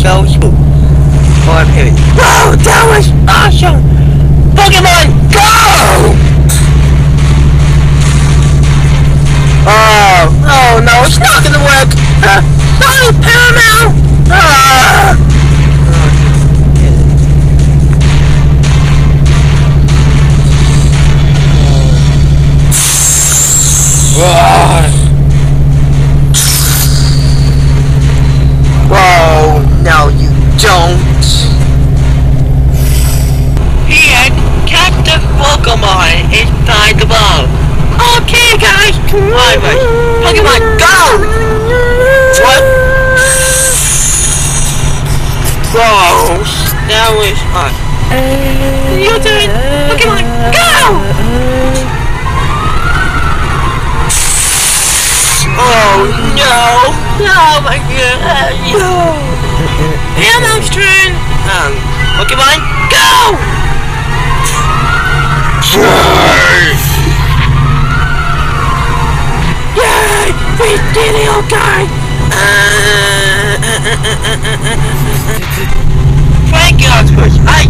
so smooth. Or period. Wow, that was awesome! Pokemon, go! Oh, oh no, it's not gonna work! Uh, no, Paramount! Ah! Pokemon inside the ball. Okay guys, alright. Guys. Pokemon, go! What? Whoa, that was hot. You do it! Pokemon, go! Oh no! Oh my god! No! I'm turn! Um, Pokemon, go! Uh, Thank you, Octopus. I